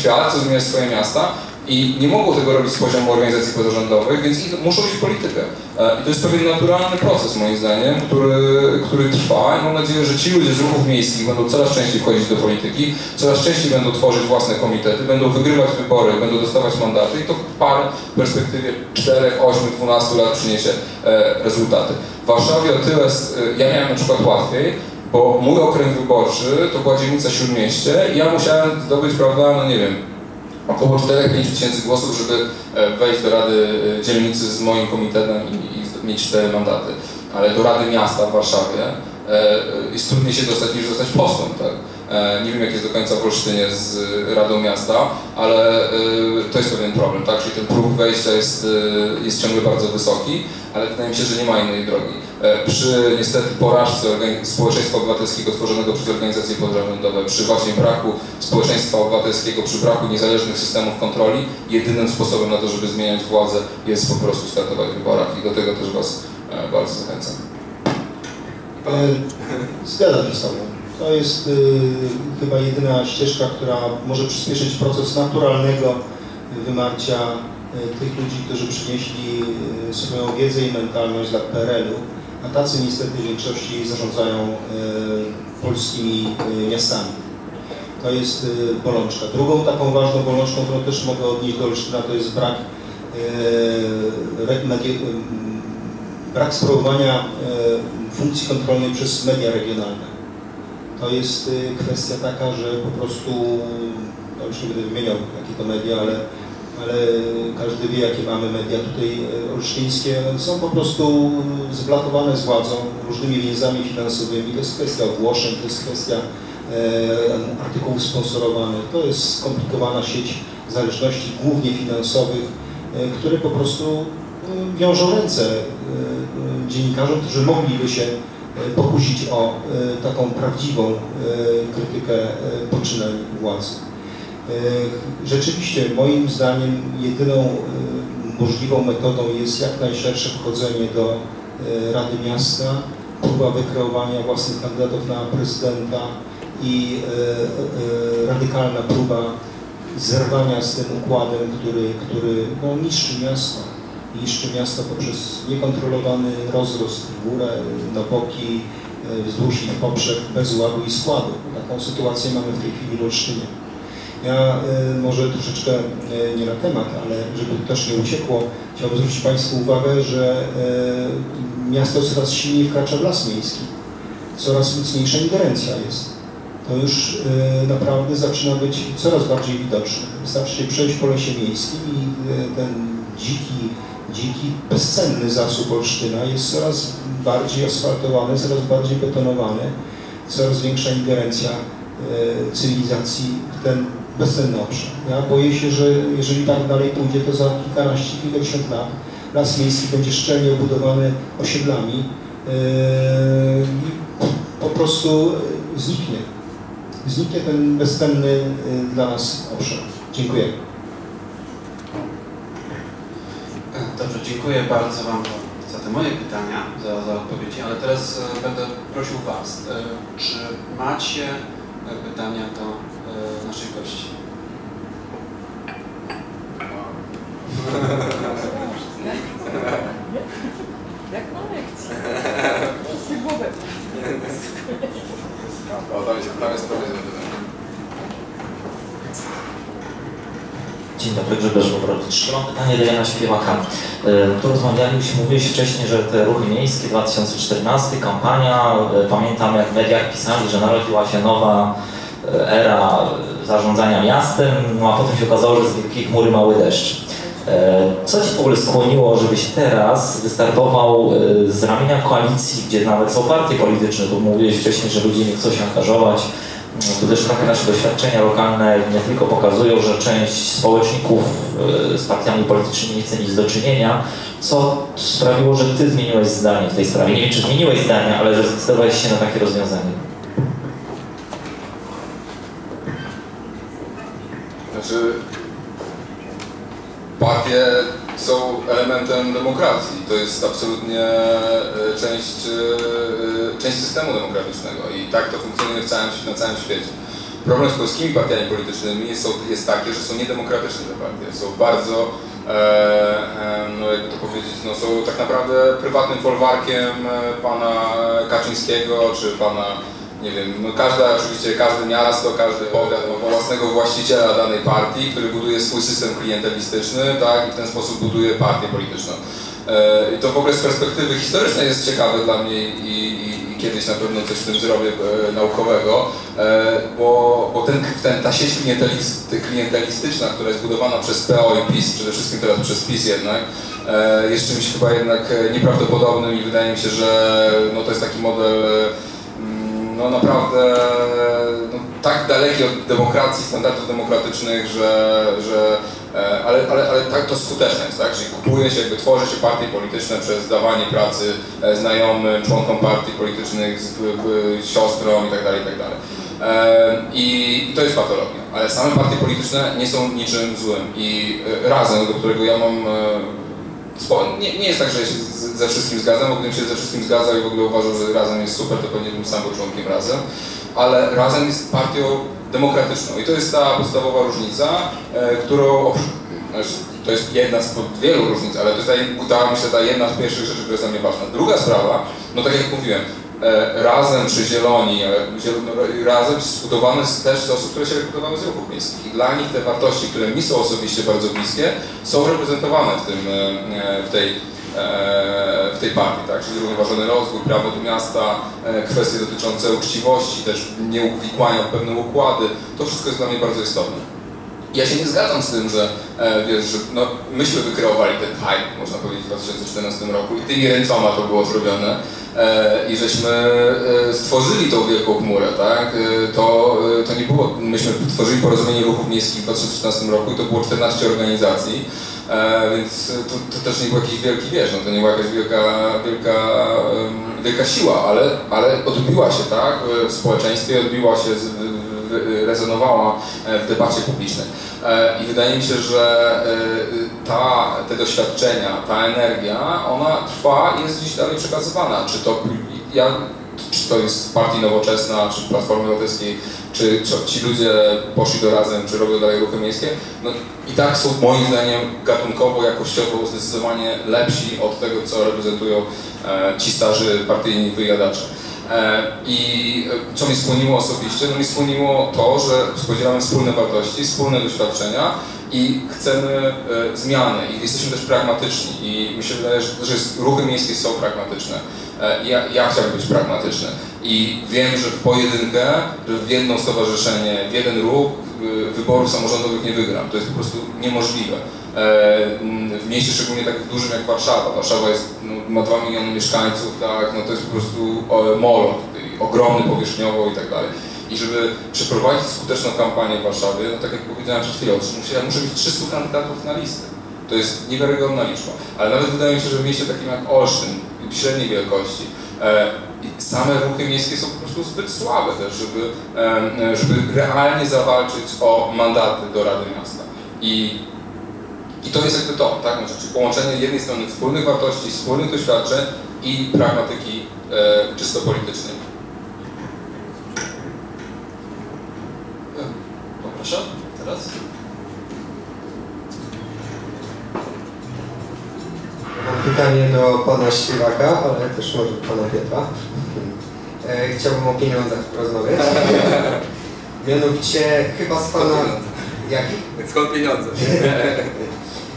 Speaker 2: świat, chcą zmieniać swoje miasta i nie mogą tego robić z poziomu organizacji pozarządowych, więc muszą iść w politykę. E, I to jest pewien naturalny proces, moim zdaniem, który, który trwa i mam nadzieję, że ci ludzie z ruchów miejskich będą coraz częściej wchodzić do polityki, coraz częściej będą tworzyć własne komitety, będą wygrywać wybory, będą dostawać mandaty i to w par w perspektywie 4, 8, 12 lat przyniesie e, rezultaty. W Warszawie o tyle, e, ja miałem na przykład łatwiej, bo mój okręg wyborczy to była dzielnica Śródmieście i ja musiałem zdobyć, prawda, no nie wiem, około 4-5 tysięcy głosów, żeby e, wejść do Rady e, Dzielnicy z moim komitetem i, i mieć 4 mandaty. Ale do Rady Miasta w Warszawie e, jest trudniej się dostać niż zostać posłem. Tak? Nie wiem, jak jest do końca w Olsztynie z Radą Miasta, ale to jest pewien problem, tak? Czyli ten próg wejścia jest, jest ciągle bardzo wysoki, ale wydaje mi się, że nie ma innej drogi. E, przy niestety porażce społeczeństwa obywatelskiego tworzonego przez organizacje pozarządowe, przy właśnie braku społeczeństwa obywatelskiego, przy braku niezależnych systemów kontroli, jedynym sposobem na to, żeby zmieniać władzę jest po prostu startować w wyborach i do tego też Was e, bardzo zachęcam.
Speaker 3: E, zgadzam się z Tobą. To jest y, chyba jedyna ścieżka, która może przyspieszyć proces naturalnego wymarcia y, tych ludzi, którzy przynieśli y, swoją wiedzę i mentalność dla PRL-u a tacy niestety w większości zarządzają e, polskimi e, miastami. To jest e, bolączka. Drugą taką ważną bolączką, którą też mogę odnieść do Olsztyna, to jest brak, brak sprawowania funkcji kontrolnej przez media regionalne. To jest kwestia taka, że po prostu, no już nie będę wymieniał jakie to media, ale ale każdy wie, jakie mamy media tutaj e, olsztyńskie, są po prostu zblatowane z władzą, różnymi więzami finansowymi. To jest kwestia ogłoszeń, to jest kwestia e, artykułów sponsorowanych. To jest skomplikowana sieć zależności, głównie finansowych, e, które po prostu e, wiążą ręce e, e, dziennikarzom, którzy mogliby się pokusić o taką prawdziwą krytykę poczynań władzy. Rzeczywiście, moim zdaniem, jedyną możliwą metodą jest jak najszersze wchodzenie do Rady Miasta próba wykreowania własnych kandydatów na prezydenta i radykalna próba zerwania z tym układem, który, który no, niszczy miasto. Niszczy miasto poprzez niekontrolowany rozrost w górę, na boki, wzdłuż i w poprzek, bez ładu i składu. Taką sytuację mamy w tej chwili w Olsztynie. Ja y, może troszeczkę y, nie na temat, ale żeby też nie uciekło, chciałbym zwrócić Państwu uwagę, że miasto coraz silniej wkracza w las miejski. Coraz mocniejsza ingerencja jest. To już naprawdę zaczyna być coraz bardziej widoczne. Wystarczy przejść po lesie miejskim i ten dziki, dziki, bezcenny zasób Olsztyna jest coraz bardziej asfaltowany, coraz bardziej betonowany, coraz większa ingerencja cywilizacji w ten bezcenny obszar. Ja boję się, że jeżeli tak dalej pójdzie, to za kilkanaście, kilkadziesiąt lat las miejski będzie szczelnie obudowany osiedlami yy, i po prostu zniknie. Zniknie ten bezcenny yy, dla nas obszar. Dziękuję.
Speaker 1: Dobrze, dziękuję bardzo Wam za te moje pytania, za, za odpowiedzi, ale teraz e, będę prosił Was, e, czy macie pytania do e, naszej gości?
Speaker 4: Jak na lekcji. Wszyscy głowę.
Speaker 2: O, tam jest, tam jest powiedzmy.
Speaker 5: Dzień dobry, Bobrowicz. Mam pytanie do Jana Śpiewaka. E, tu rozmawialiśmy, mówiłeś wcześniej, że te ruchy miejskie 2014, kampania, e, pamiętam jak w mediach pisali, że narodziła się nowa e, era zarządzania miastem, no a potem się okazało, że z wielkiej chmury mały deszcz. Co Ci w ogóle skłoniło, żebyś teraz wystartował z ramienia koalicji, gdzie nawet są partie polityczne, tu mówiłeś wcześniej, że ludzie nie chcą się angażować, tu też trochę nasze doświadczenia lokalne nie tylko pokazują, że część społeczników e, z partiami politycznymi nie chce nic do czynienia, co sprawiło, że Ty zmieniłeś zdanie w tej sprawie. Nie wiem, czy zmieniłeś zdanie, ale że zdecydowałeś się na takie rozwiązanie.
Speaker 2: Znaczy, partie są elementem demokracji. To jest absolutnie e, część, e, część systemu demokratycznego i tak to funkcjonuje w całym, na całym świecie. Problem z polskimi partiami politycznymi jest, taki, że są niedemokratyczne te partie. Są bardzo, e, e, no jakby to powiedzieć, no są tak naprawdę prywatnym folwarkiem pana Kaczyńskiego czy pana nie wiem, no każda, oczywiście każde miasto, każdy powiat ma własnego właściciela danej partii, który buduje swój system klientelistyczny, tak, i w ten sposób buduje partię polityczną. E, I to w ogóle z perspektywy historycznej jest ciekawe dla mnie i, i, i kiedyś na pewno coś w tym zrobię e, naukowego, e, bo, bo ten, ten, ta sieć klientelistyczna, która jest budowana przez PO i PiS, przede wszystkim teraz przez PiS jednak, e, jest czymś chyba jednak nieprawdopodobnym i wydaje mi się, że no, to jest taki model no naprawdę no, tak daleki od demokracji, standardów demokratycznych, że, że e, ale, ale, ale tak to skuteczne jest, tak? Czyli kupuje się, jakby tworzy się partie polityczne przez dawanie pracy e, znajomym, członkom partii politycznych, z, siostrom itd. Tak itd. Tak e, I, I to jest patologia. Ale same partie polityczne nie są niczym złym. I razem, do którego ja mam nie, nie jest tak, że ja się ze wszystkim zgadzam, bo gdybym się ze wszystkim zgadzał i w ogóle uważał, że Razem jest super, to pewnie bym sam był członkiem Razem, ale Razem jest partią demokratyczną. I to jest ta podstawowa różnica, e, którą, znaczy, to jest jedna z wielu różnic, ale to jest ta, ta, myślę, ta jedna z pierwszych rzeczy, która jest dla mnie ważna. Druga sprawa, no tak jak mówiłem, razem czy Zieloni, e, no, razem zbudowane też z osób, które się rekrutowały z ruchów miejskich. I dla nich te wartości, które mi są osobiście bardzo bliskie, są reprezentowane w, tym, e, w tej w tej partii, tak? czyli zrównoważony rozwój, prawo do miasta, kwestie dotyczące uczciwości, też nieuwikłania w pewne układy, to wszystko jest dla mnie bardzo istotne. Ja się nie zgadzam z tym, że wiesz, że no, myśmy wykreowali ten hype, można powiedzieć, w 2014 roku i tymi ręcoma to było zrobione. E, i żeśmy e, stworzyli tą wielką chmurę, tak? E, to, to nie było, myśmy tworzyli porozumienie ruchów miejskich w 2013 roku i to było 14 organizacji, więc to, to też nie był jakiś wielki wiesz, no to nie była jakaś wielka, wielka, wielka siła, ale, ale odbiła się, tak? W społeczeństwie odbiła się, rezonowała w debacie publicznej. I wydaje mi się, że ta, te doświadczenia, ta energia, ona trwa i jest gdzieś dalej przekazywana. Czy to ja, czy to jest Partii Nowoczesna, czy w Platformie Obywatelskiej, czy, czy ci ludzie poszli do razem, czy robią dalej ruchy miejskie, no i tak są moim zdaniem gatunkowo, jakościowo zdecydowanie lepsi od tego, co reprezentują e, ci starzy partyjni wyjadacze. E, I e, co mnie skłoniło osobiście? No mnie skłoniło to, że spodziewamy wspólne wartości, wspólne doświadczenia i chcemy e, zmiany i jesteśmy też pragmatyczni i mi się wydaje, że, ruchy miejskie są pragmatyczne. Ja, ja chciałbym być pragmatyczny i wiem, że w pojedynkę, w jedno stowarzyszenie, w jeden ruch wyborów samorządowych nie wygram. To jest po prostu niemożliwe. E, W mieście szczególnie tak dużym jak Warszawa. Warszawa jest, no, ma 2 miliony mieszkańców, tak, no to jest po prostu molo, ogromny powierzchniowo i tak dalej. I żeby przeprowadzić skuteczną kampanię w Warszawie, no tak jak powiedziałem przed chwilą, muszę, ja muszę mieć 300 kandydatów na listę. To jest niewiarygodna liczba. Ale nawet wydaje mi się, że w mieście takim jak Olsztyn, średniej wielkości, e, same ruchy miejskie są po prostu zbyt słabe też, żeby, e, żeby realnie zawalczyć o mandaty do Rady Miasta. I, i to jest jakby to, tak? Znaczy, połączenie jednej strony wspólnych wartości, wspólnych doświadczeń i pragmatyki e, czysto politycznej.
Speaker 1: E, Poproszę, teraz.
Speaker 6: Mam pytanie do pana Śpiewaka, ale też może do pana Piotra. E, chciałbym o pieniądzach porozmawiać. Mianowicie chyba z pana... Jaki?
Speaker 2: Skąd pieniądze?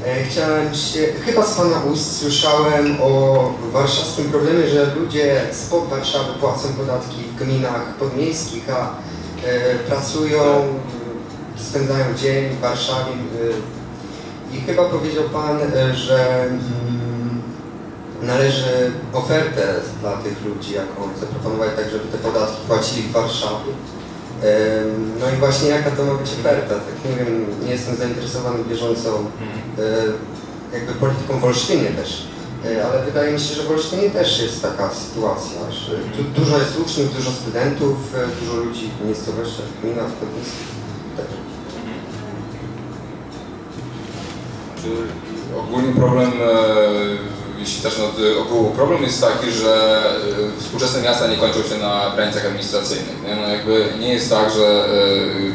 Speaker 6: E, Chciałem się, chyba z Pana ust słyszałem o warszawskim problemie, że ludzie spod Warszawy płacą podatki w gminach podmiejskich, a e, pracują, spędzają dzień w Warszawie. e, I chyba powiedział Pan, że mm, należy ofertę dla tych ludzi jakąś zaproponować tak, żeby te podatki płacili w Warszawie. No i właśnie jaka to ma być oferta? Tak nie wiem, nie jestem zainteresowany bieżącą e, jakby polityką w Olsztynie też. E, Ale wydaje mi się, że w Olsztynie też jest taka sytuacja, że tu dużo jest uczniów, dużo studentów, e, dużo ludzi w miejscowościach, w w. Tak.
Speaker 2: Czy ogólnie problem, jeśli też od ogółu, problem jest taki, że e, współczesne miasta nie kończą się na granicach administracyjnych. Nie? No jakby nie jest tak, że,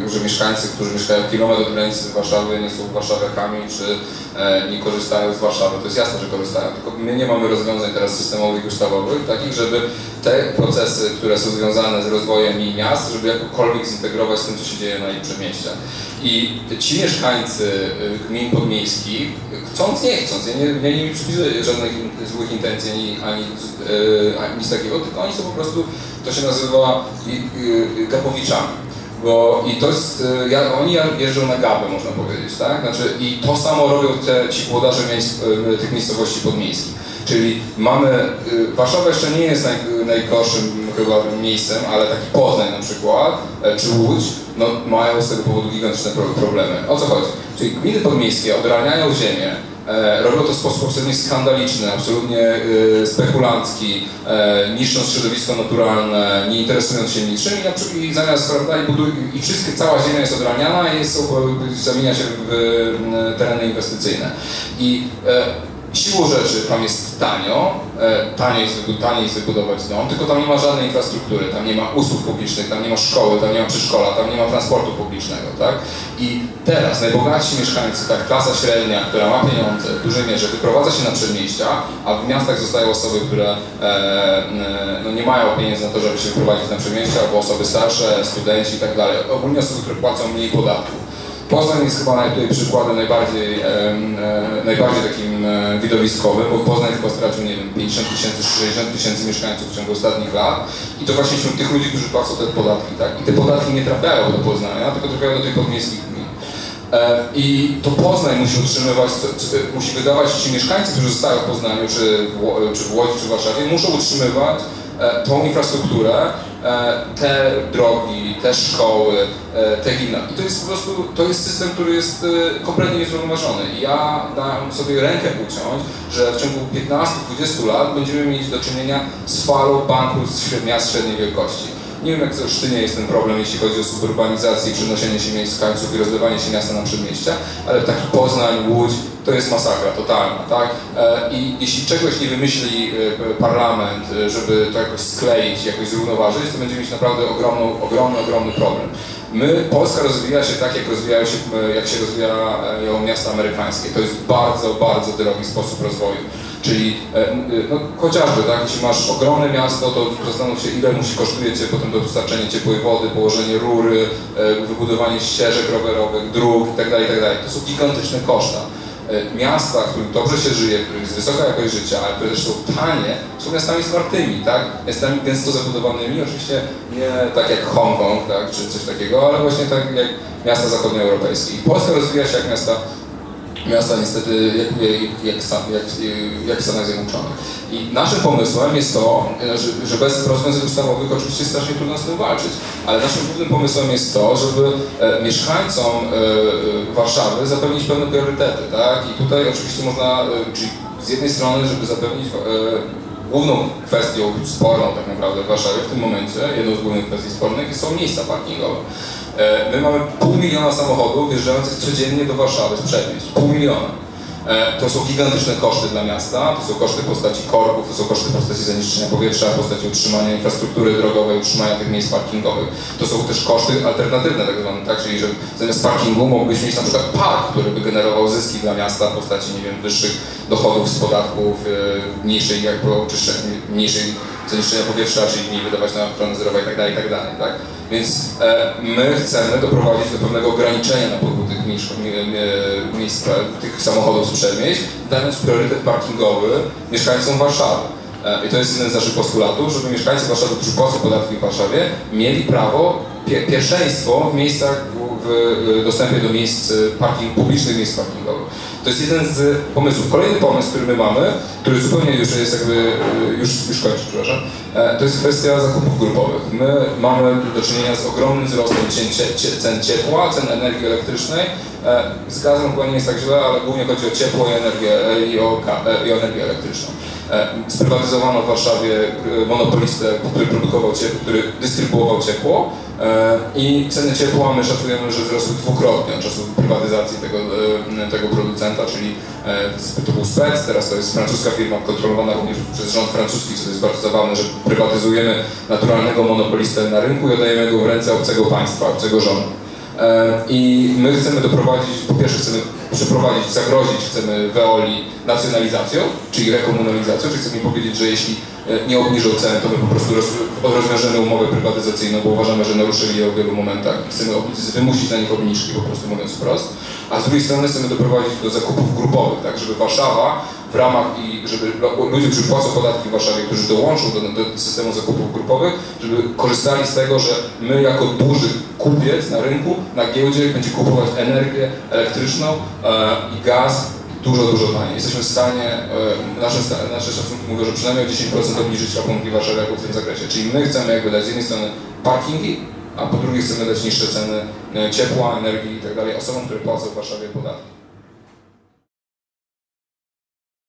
Speaker 2: e, że mieszkańcy, którzy mieszkają kilometr od granicy Warszawy nie są warszawiakami, czy e, nie korzystają z Warszawy. To jest jasne, że korzystają, tylko my nie mamy rozwiązań teraz systemowych, ustawowych, takich, żeby te procesy, które są związane z rozwojem i miast, żeby jakkolwiek zintegrować z tym, co się dzieje na ich przedmieściach. I ci mieszkańcy y, gmin podmiejskich, chcąc nie chcąc, ja nie, ja nie przypisuję żadnych złych intencji ani, ani, y, ani nic takiego, tylko oni są po prostu, to się nazywa y, gapowiczami. Bo i to jest, y, ja, oni jeżdżą na gapę, można powiedzieć, tak? Znaczy, I to samo robią te, ci włodarze miejsc, y, tych miejscowości podmiejskich. Czyli mamy, y, Warszawa jeszcze nie jest naj, najgorszym chyba miejscem, ale taki Poznań na przykład, e, czy Łódź, no mają z tego powodu gigantyczne pro- problemy. O co chodzi? Czyli gminy podmiejskie odraniają ziemię, e, robią to w sposób absolutnie skandaliczny, absolutnie e, spekulancki, e, niszcząc środowisko naturalne, nie interesując się niczym i, i zamiast, prawda, i, buduj, i wszystkie, cała ziemia jest odraniana i jest, zamienia się w e, tereny inwestycyjne. I e, Siłą rzeczy tam jest tanio, e, taniej jest, wybudować dom, tylko tam nie ma żadnej infrastruktury, tam nie ma usług publicznych, tam nie ma szkoły, tam nie ma przedszkola, tam nie ma transportu publicznego, tak? I teraz najbogatsi mieszkańcy, tak, klasa średnia, która ma pieniądze w dużej mierze, wyprowadza się na przedmieścia, a w miastach zostają osoby, które e, e, no, nie mają pieniędzy na to, żeby się wyprowadzić na przedmieścia, albo osoby starsze, studenci i tak dalej. Ogólnie osoby, które płacą mniej podatków. Poznań jest chyba tutaj przykładem najbardziej, e, najbardziej takim e, widowiskowym, bo Poznań tylko stracił, nie wiem, 50 tysięcy, 60 tysięcy mieszkańców w ciągu ostatnich lat i to właśnie wśród tych ludzi, którzy płacą te podatki, tak? I te podatki nie trafiają do Poznania, tylko trafiają do tych podmiejskich gmin. E, I to Poznań musi utrzymywać, musi wydawać, ci mieszkańcy, którzy zostają w Poznaniu, czy w, czy w Łodzi, czy w Warszawie, muszą utrzymywać tą infrastrukturę, te drogi, te szkoły, e, te gmina. I to jest po prostu, to jest system, który jest e, kompletnie niezrównoważony. Ja dam sobie rękę uciąć, że w ciągu 15-20 lat będziemy mieć do czynienia z falą bankructw miast średniej wielkości. Nie wiem jak w Olsztynie jest ten problem, jeśli chodzi o suburbanizację przenoszenie się mieszkańców i rozlewanie się miasta na przedmieścia, ale taki Poznań, Łódź, to jest masakra totalna, tak? E, I jeśli czegoś nie wymyśli e, parlament, e, żeby to jakoś skleić, jakoś zrównoważyć, to będzie mieć naprawdę ogromną, ogromny, ogromny problem. My, Polska rozwija się tak, jak się, jak się rozwijają miasta amerykańskie. To jest bardzo, bardzo drogi sposób rozwoju. Czyli e, e, no, chociażby, tak, jeśli masz ogromne miasto, to zastanów się, ile musi kosztuje Cię potem dostarczenie ciepłej wody, położenie rury, e, wybudowanie ścieżek rowerowych, dróg itd., itd. To są gigantyczne koszta. Miasta, w których dobrze się żyje, w których jest wysoka jakość życia, ale które też są tanie, są miastami smartymi, tak? Miastami gęsto zabudowanymi, oczywiście nie tak jak Hongkong, tak, czy coś takiego, ale właśnie tak jak miasta zachodnioeuropejskie. I Polska rozwija się jak miasta miasta niestety jak, jak, jak, jak, jak w Stanach Zjednoczonych. I naszym pomysłem jest to, że, że bez rozwiązań ustawowych oczywiście strasznie trudno z tym walczyć, ale naszym głównym pomysłem jest to, żeby e, mieszkańcom e, e, Warszawy zapewnić pewne priorytety, tak? I tutaj oczywiście można, czyli z jednej strony, żeby zapewnić główną kwestią sporną tak naprawdę w Warszawie w tym momencie, jedną z głównych kwestii spornych są miejsca parkingowe. E, My mamy pół miliona samochodów wjeżdżających codziennie do Warszawy z przedmieść. Pół miliona. E, To są gigantyczne koszty dla miasta, to są koszty w postaci korków, to są koszty w postaci zanieczyszczenia powietrza, w postaci utrzymania infrastruktury drogowej, utrzymania tych miejsc parkingowych. To są też koszty alternatywne tak zwane, tak? czyli że zamiast parkingu mógłbyś mieć na przykład park, który by generował zyski dla miasta w postaci, nie wiem, wyższych dochodów z podatków, e, mniejszej jakby oczyszczenia, mniejszej zanieczyszczenia powietrza, czyli mniej wydawać na ochronę zdrowia i tak dalej, i tak? Więc e, my chcemy doprowadzić do pewnego ograniczenia napływu tych miejsc, mie- miejsc tych samochodów z dając priorytet parkingowy mieszkańcom Warszawy. E, I to jest jeden z naszych postulatów, żeby mieszkańcy Warszawy, którzy płacą podatki w Warszawie, mieli prawo, pie, pierwszeństwo w miejscach, w, w dostępie do miejsc e, parking, publicznych miejsc parkingowych. To jest jeden z pomysłów. Kolejny pomysł, który my mamy, który zupełnie już jest jakby, e, już, już kończę, przepraszam, e, to jest kwestia zakupów grupowych. My mamy do czynienia z ogromnym wzrostem cen, cie- cie- cen ciepła, cen energii elektrycznej. E, Z gazem chyba nie jest tak źle, ale głównie chodzi o ciepło i energię, e, i o, i o energię elektryczną. E, Sprywatyzowano w Warszawie e, monopolistę, który produkował ciepło, który dystrybuował ciepło e, i ceny ciepła my szacujemy, że wzrosły dwukrotnie od czasu prywatyzacji tego, tego producenta, czyli to był Spec, teraz to jest francuska firma kontrolowana również przez rząd francuski, co jest bardzo zabawne, że prywatyzujemy naturalnego monopolistę na rynku i oddajemy go w ręce obcego państwa, obcego rządu. I my chcemy doprowadzić, po pierwsze chcemy przeprowadzić, zagrozić chcemy Veoli nacjonalizacją, czyli rekomunalizacją, czyli chcemy powiedzieć, że jeśli e, nie obniżą cen, to my po prostu roz, rozwiążemy umowę prywatyzacyjną, bo uważamy, że naruszyli je w wielu momentach i chcemy wymusić na nich obniżki, po prostu mówiąc wprost. A z drugiej strony chcemy doprowadzić do zakupów grupowych, tak, żeby Warszawa w ramach i żeby ludzie, którzy płacą podatki w Warszawie, którzy dołączą do, do systemu zakupów grupowych, żeby korzystali z tego, że my jako duży kupiec na rynku, na giełdzie będzie kupować energię elektryczną i gaz dużo, dużo taniej. Jesteśmy w stanie, e, nasze, nasze szacunki mówią, że przynajmniej o 10% obniżyć rachunki warszawiaków w tym zakresie. Czyli my chcemy jakby dać z jednej strony parkingi, a po drugiej chcemy dać niższe ceny e, ciepła, energii i tak osobom, które płacą w Warszawie podatki.